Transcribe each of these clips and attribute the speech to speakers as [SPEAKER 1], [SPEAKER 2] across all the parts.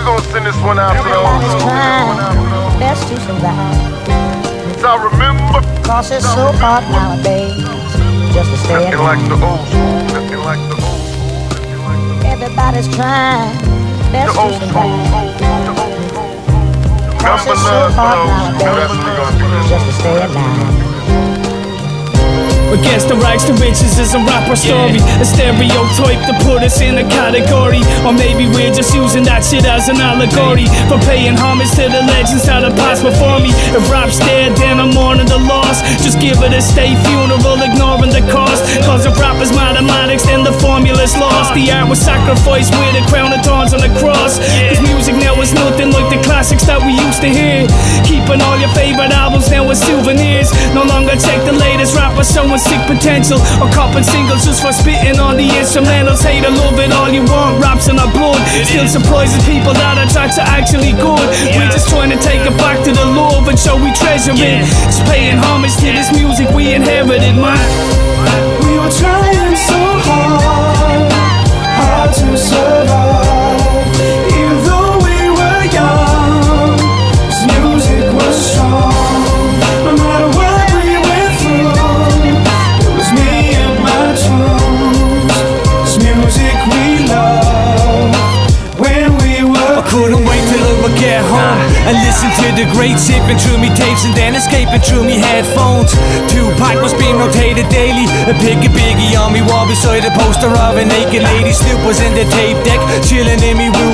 [SPEAKER 1] we gonna send this one out to trying
[SPEAKER 2] best to survive.
[SPEAKER 1] So I remember.
[SPEAKER 2] Cause it's so hard nowadays just to stay Nothing like the
[SPEAKER 1] old school. Nothing like the old school.
[SPEAKER 2] Everybody's trying best The to old school.
[SPEAKER 1] survive. The old school.
[SPEAKER 2] Cause it's so hard for those. That's what
[SPEAKER 1] we gonna do nowadays just to stay alive.
[SPEAKER 3] Against the rags to riches is a rapper story. A stereotype to put us in a category. Or maybe we're just using that shit as an allegory. For paying homage to the legends that have passed before me. If rap's dead, then I'm mourning the loss. Just give it a state funeral, ignoring the cost. Cause if rap is mathematics, then the formula's lost. The art was sacrificed with a crown of thorns on the cross. Cause music now is nothing like the classics that we used to hear. Keeping all your favorite albums as souvenirs. No longer take the latest rap rappers showing sick potential. Or copping singles just for spitting on the instrumentals. Hate or love it all you want, raps in our blood. Still surprises people that our tracks are actually good. We're just trying to take it back to the love and show we treasure it. Just paying homage to this music
[SPEAKER 4] I home and listen to the great sipping through me tapes and then escaping through me headphones. Tupac was being rotated daily. A pick a biggie on me wall beside a poster of a naked lady. Snoop was in the tape deck, chilling in me room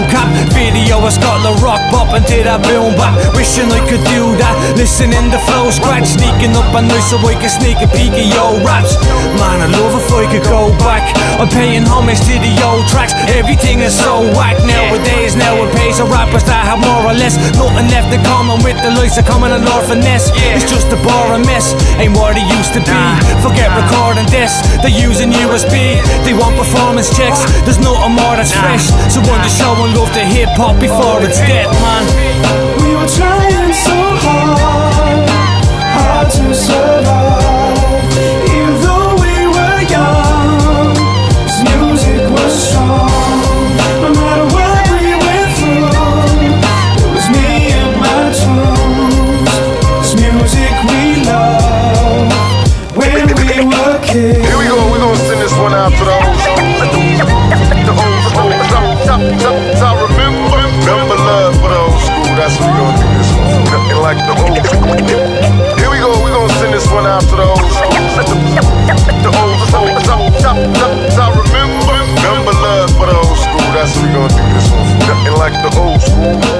[SPEAKER 4] cop. Video of Scotland rock popping to that boom bap. Wishing I could do that. Listening the flow scratch, sneaking up on night so I can sneak a peek at yo raps. Man, I love if I could go back. I'm paying homage to the old tracks. Everything is so whack nowadays. Now it pays the rappers that have more or less nothing left in common with the likes of common and Lord Finesse. It's just a bar boring mess, ain't what it used to be. Forget recording this, they're using USB. They want performance checks, there's nothing more that's fresh. So I'm just showing love to hip hop before it's dead, man.
[SPEAKER 5] We were trying so hard, hard to survive. Even though we were young, this music was strong. No matter what we went through, it was me and my. This music we when we were kids. Here we go,
[SPEAKER 1] we're gonna send this one out to the whole. The zone. we gon' do this one. Nothing like the old school.